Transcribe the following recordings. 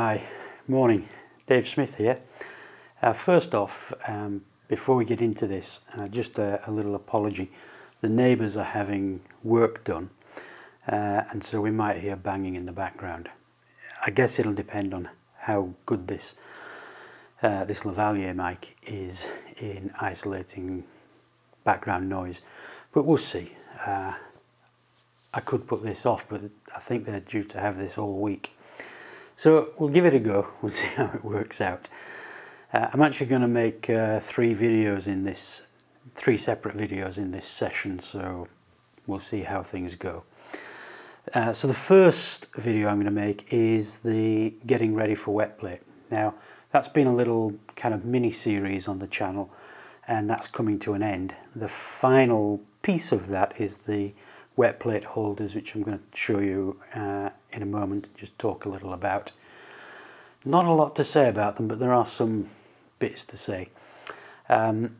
Hi, morning. Dave Smith here. Uh, first off, um, before we get into this, uh, just a, a, little apology. The neighbours are having work done, uh, and so we might hear banging in the background. I guess it'll depend on how good this uh, this lavalier mic is in isolating background noise, but we'll see. Uh, I could put this off, but I think they're due to have this all week. So we'll give it a go, we'll see how it works out. Uh, I'm actually going to make uh, three videos in this, three separate videos in this session, so we'll see how things go. Uh, so the first video I'm going to make is the getting ready for wet plate. Now that's been a little kind of mini series on the channel and that's coming to an end. The final piece of that is the wet plate holders which I'm going to show you uh, in a moment, just talk a little about. Not a lot to say about them, but there are some bits to say. Um,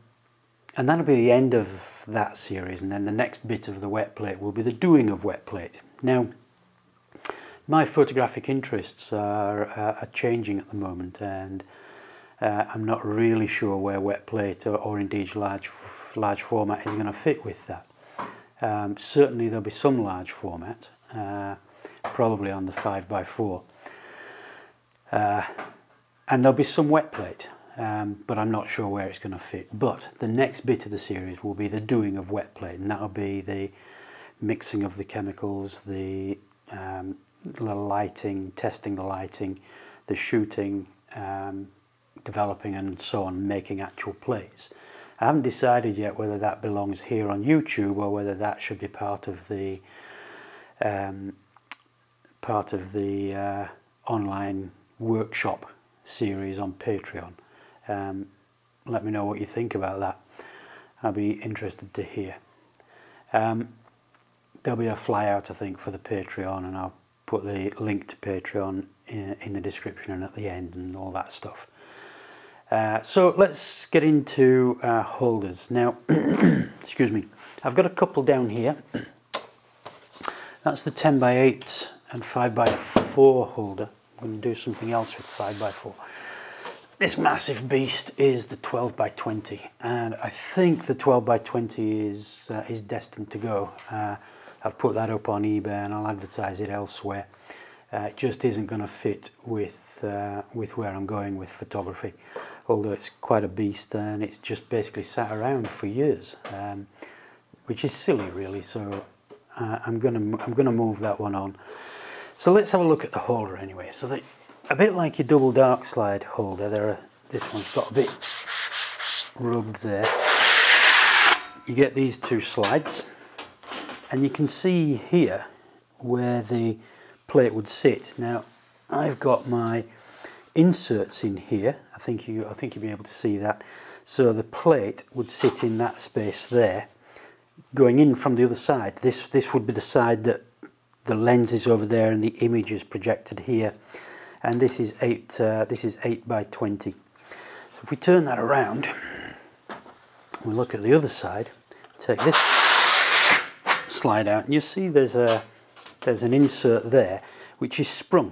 and that'll be the end of that series, and then the next bit of the wet plate will be the doing of wet plate. Now, my photographic interests are, uh, are changing at the moment, and uh, I'm not really sure where wet plate or, or indeed large, large format is going to fit with that. Um, certainly there'll be some large format, uh, probably on the 5x4. Uh, and there'll be some wet plate, um, but I'm not sure where it's going to fit. But the next bit of the series will be the doing of wet plate, and that'll be the mixing of the chemicals, the, um, the lighting, testing the lighting, the shooting, um, developing and so on, making actual plates. I haven't decided yet whether that belongs here on YouTube or whether that should be part of the um, part of the uh, online workshop series on Patreon. Um, let me know what you think about that. I'd be interested to hear. Um, there'll be a flyout, I think, for the Patreon, and I'll put the link to Patreon in, in the description and at the end and all that stuff. Uh, so let's get into uh, holders. Now, excuse me, I've got a couple down here. That's the 10 by 8 and 5 by 4 holder. I'm going to do something else with 5 by 4 This massive beast is the 12 by 20 and I think the 12 by 20 is, uh, is destined to go. Uh, I've put that up on eBay and I'll advertise it elsewhere. Uh, it just isn't going to fit with, uh, with where I'm going with photography although it's quite a beast and it's just basically sat around for years, um, which is silly really. So uh, I'm gonna I'm gonna move that one on. So let's have a look at the holder anyway. So a bit like your double dark slide holder, there are, this one's got a bit rubbed there. You get these two slides and you can see here where the plate would sit. Now I've got my inserts in here. I think you I think you'll be able to see that. So the plate would sit in that space there. Going in from the other side, this this would be the side that the lens is over there and the image is projected here. And this is eight uh, this is eight by twenty. So if we turn that around, we look at the other side. Take this slide out, and you see there's a there's an insert there which is sprung.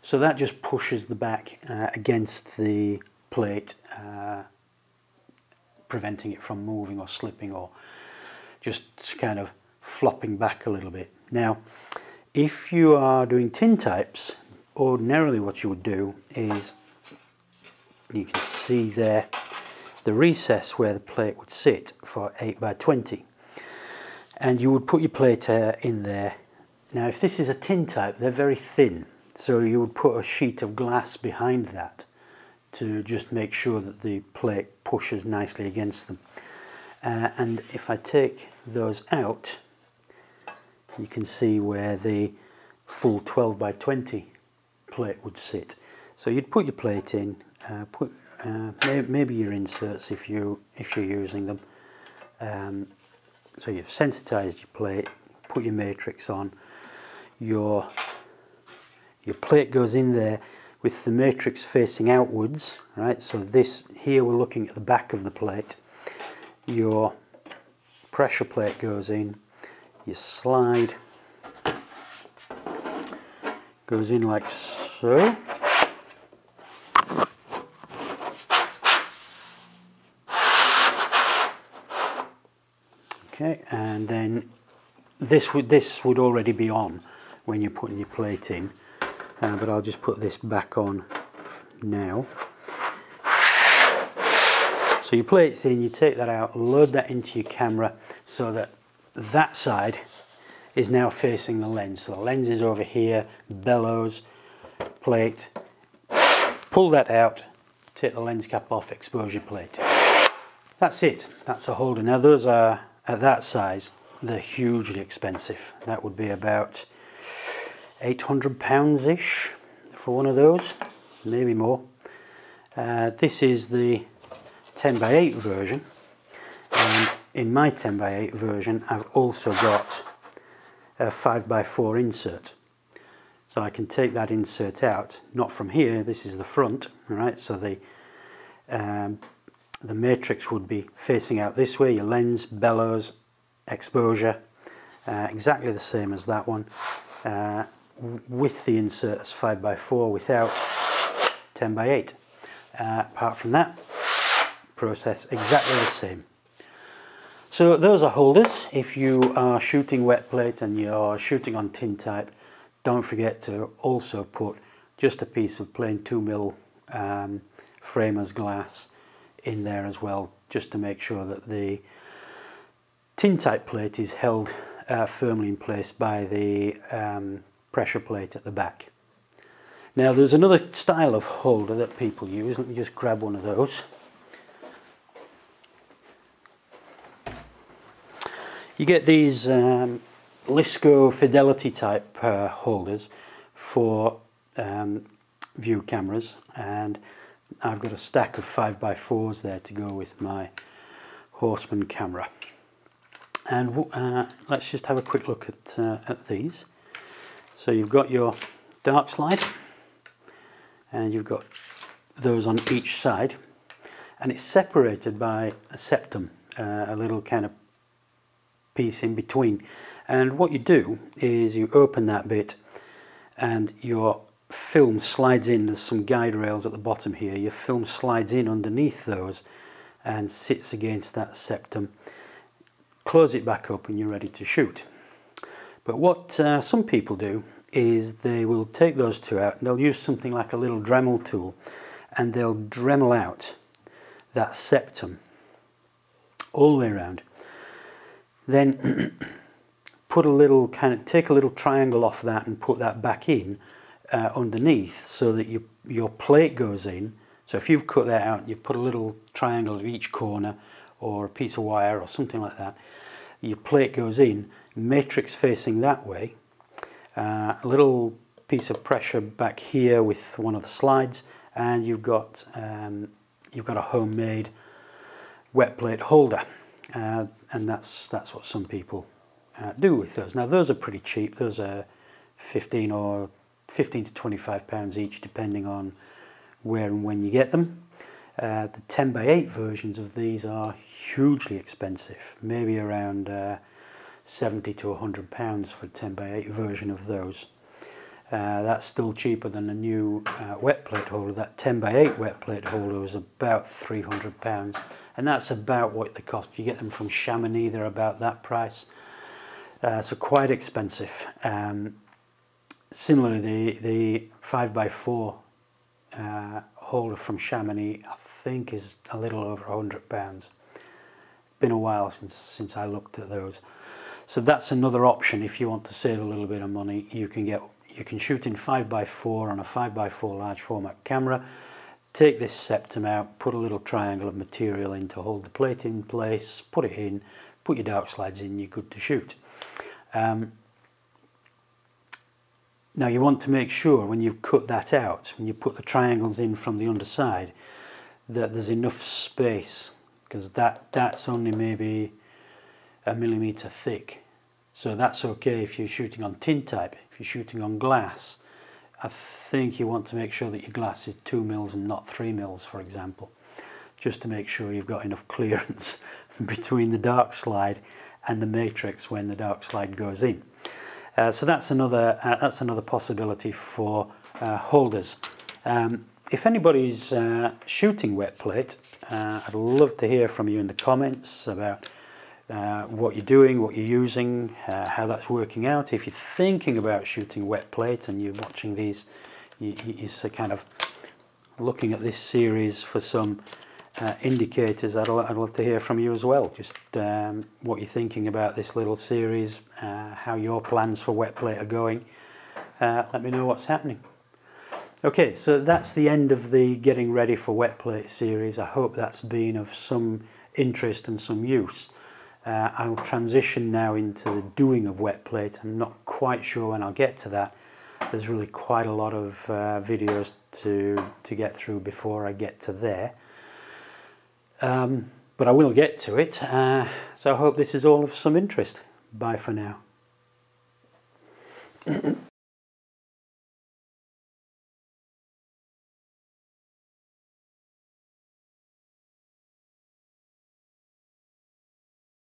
So that just pushes the back uh, against the plate, uh, preventing it from moving or slipping or just kind of flopping back a little bit. Now, if you are doing tin types, ordinarily what you would do is, you can see there, the recess where the plate would sit for 8 by 20 and you would put your plate uh, in there. Now if this is a tin type, they're very thin so you would put a sheet of glass behind that to just make sure that the plate pushes nicely against them. Uh, and if I take those out, you can see where the full 12 by 20 plate would sit. So you'd put your plate in, uh, put uh, maybe your inserts if you if you're using them. Um, so you've sensitized your plate, put your matrix on, your your plate goes in there with the matrix facing outwards, right? So this, here we're looking at the back of the plate. Your pressure plate goes in, your slide goes in like so. Okay, and then this would this would already be on when you're putting your plate in, uh, but I'll just put this back on now. So your plate's in, you take that out, load that into your camera so that that side is now facing the lens. So the lens is over here, bellows, plate, pull that out, take the lens cap off, exposure plate. That's it, that's a holder. Now those are, at that size, they're hugely expensive. That would be about 800 pounds-ish for one of those, maybe more. Uh, this is the 10 by 8 version and in my 10 by 8 version I've also got a 5 by 4 insert. So I can take that insert out not from here this is the front right? So the um, the matrix would be facing out this way your lens bellows exposure uh, exactly the same as that one uh, with the insert as 5 by 4 without 10 by 8 uh, apart from that process exactly the same. So those are holders. If you are shooting wet plate and you're shooting on tin type, don't forget to also put just a piece of plain 2mm um, framers glass in there as well, just to make sure that the tin type plate is held uh, firmly in place by the um, pressure plate at the back. Now there's another style of holder that people use. Let me just grab one of those. You get these um, Lisco Fidelity type uh, holders for um, view cameras and I've got a stack of 5x4s there to go with my Horseman camera. And uh, let's just have a quick look at, uh, at these. So you've got your dark slide and you've got those on each side and it's separated by a septum, uh, a little kind of piece in between. And what you do is you open that bit and your film slides in. There's some guide rails at the bottom here. Your film slides in underneath those and sits against that septum. Close it back up and you're ready to shoot. But what uh, some people do is they will take those two out and they'll use something like a little Dremel tool and they'll Dremel out that septum all the way around then put a little kind of take a little triangle off that and put that back in uh, underneath so that your your plate goes in. So if you've cut that out you put a little triangle at each corner or a piece of wire or something like that your plate goes in matrix facing that way. Uh, a little piece of pressure back here with one of the slides and you've got um, you've got a homemade wet plate holder uh, and that's that's what some people uh, do with those. Now those are pretty cheap. Those are 15 or 15 to 25 pounds each, depending on where and when you get them. Uh, the 10 by 8 versions of these are hugely expensive, maybe around uh, 70 to 100 pounds for a 10 by 8 version of those. Uh, that's still cheaper than a new uh, wet plate holder. That 10 by 8 wet plate holder was about 300 pounds and that's about what they cost. You get them from Chamonix, they're about that price. Uh, so quite expensive. Um, similarly, the, the 5x4 uh, holder from Chamonix, I think is a little over £100. Been a while since, since I looked at those. So that's another option if you want to save a little bit of money. You can get you can shoot in 5x4 on a 5x4 large format camera take this septum out, put a little triangle of material in to hold the plate in place, put it in, put your dark slides in, you're good to shoot. Um, now you want to make sure when you've cut that out, when you put the triangles in from the underside, that there's enough space because that, that's only maybe a millimetre thick. So that's okay if you're shooting on tin type, if you're shooting on glass, I think you want to make sure that your glass is 2 mils and not 3 mils for example just to make sure you've got enough clearance between the dark slide and the matrix when the dark slide goes in. Uh, so that's another uh, that's another possibility for uh, holders. Um, if anybody's uh, shooting wet plate, uh, I'd love to hear from you in the comments about uh, what you're doing, what you're using, uh, how that's working out. If you're thinking about shooting wet plate and you're watching these, you, you're kind of looking at this series for some uh, indicators, I'd, I'd love to hear from you as well. Just um, what you're thinking about this little series, uh, how your plans for wet plate are going. Uh, let me know what's happening. Okay, so that's the end of the getting ready for wet plate series. I hope that's been of some interest and some use. Uh, I'll transition now into the doing of wet plate. I'm not quite sure when I'll get to that. There's really quite a lot of uh, videos to, to get through before I get to there. Um, but I will get to it. Uh, so I hope this is all of some interest. Bye for now.